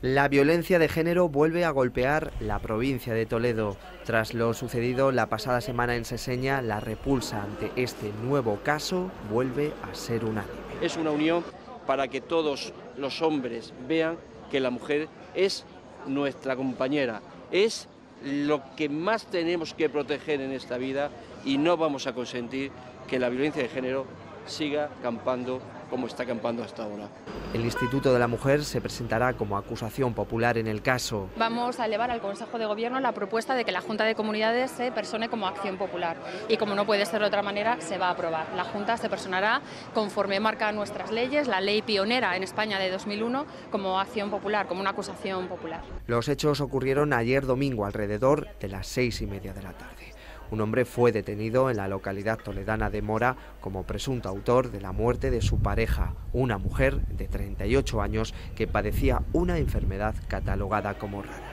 La violencia de género vuelve a golpear la provincia de Toledo. Tras lo sucedido la pasada semana en Seseña, la repulsa ante este nuevo caso vuelve a ser unánime. Es una unión para que todos los hombres vean que la mujer es nuestra compañera, es lo que más tenemos que proteger en esta vida y no vamos a consentir que la violencia de género siga campando como está campando hasta ahora. El Instituto de la Mujer se presentará como acusación popular en el caso. Vamos a elevar al Consejo de Gobierno la propuesta de que la Junta de Comunidades se persone como acción popular y como no puede ser de otra manera, se va a aprobar. La Junta se personará conforme marca nuestras leyes, la ley pionera en España de 2001, como acción popular, como una acusación popular. Los hechos ocurrieron ayer domingo alrededor de las seis y media de la tarde. Un hombre fue detenido en la localidad toledana de Mora como presunto autor de la muerte de su pareja, una mujer de 38 años que padecía una enfermedad catalogada como rara.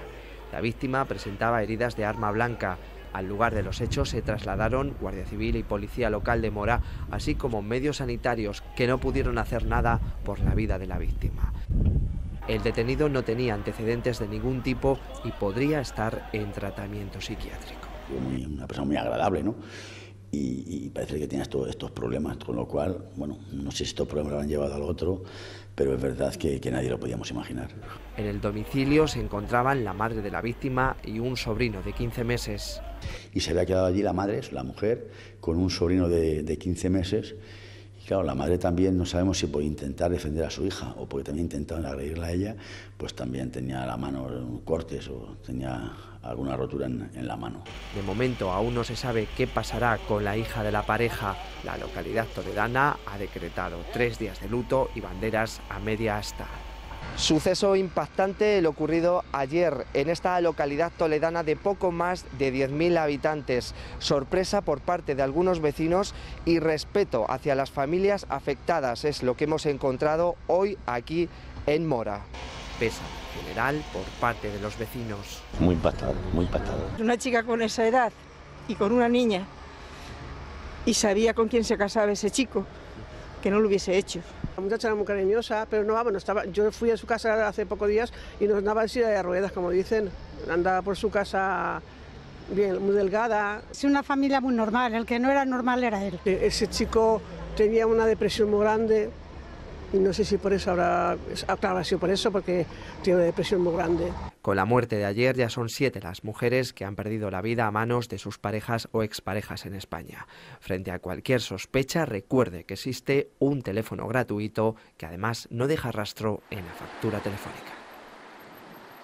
La víctima presentaba heridas de arma blanca. Al lugar de los hechos se trasladaron Guardia Civil y Policía Local de Mora, así como medios sanitarios que no pudieron hacer nada por la vida de la víctima. El detenido no tenía antecedentes de ningún tipo y podría estar en tratamiento psiquiátrico una persona muy agradable, ¿no? Y, parece que tiene estos, estos problemas, con lo cual, bueno, no sé si estos problemas lo han llevado al otro, pero es verdad que, que, nadie lo podíamos imaginar. En el domicilio se encontraban la madre de la víctima y un sobrino de 15 meses. Y se había quedado allí la madre, la mujer, con un sobrino de, de 15 meses claro, la madre también no sabemos si por intentar defender a su hija o porque también intentaban agredirla a ella, pues también tenía la mano cortes o tenía alguna rotura en, en, la mano. De momento aún no se sabe qué pasará con la hija de la pareja. La localidad toledana ha decretado tres días de luto y banderas a media asta. Suceso impactante el ocurrido ayer en esta localidad toledana de poco más de 10.000 habitantes. Sorpresa por parte de algunos vecinos y respeto hacia las familias afectadas es lo que hemos encontrado hoy aquí en Mora. Pesa general por parte de los vecinos. Muy impactado, muy impactado. Una chica con esa edad y con una niña y sabía con quién se casaba ese chico que no lo hubiese hecho. La muchacha era muy cariñosa, pero no, bueno, estaba, yo fui a su casa hace pocos días y no andaba en silla de ruedas, como dicen, andaba por su casa bien, muy delgada. Es una familia muy normal, el que no era normal era él. E, ese chico tenía una depresión muy grande, y no sé si por eso habrá, claro, ha sido por eso, porque tiene una depresión muy grande. Con la muerte de ayer ya son siete las mujeres que han perdido la vida a manos de sus parejas o exparejas en España. Frente a cualquier sospecha, recuerde que existe un teléfono gratuito que además no deja rastro en la factura telefónica.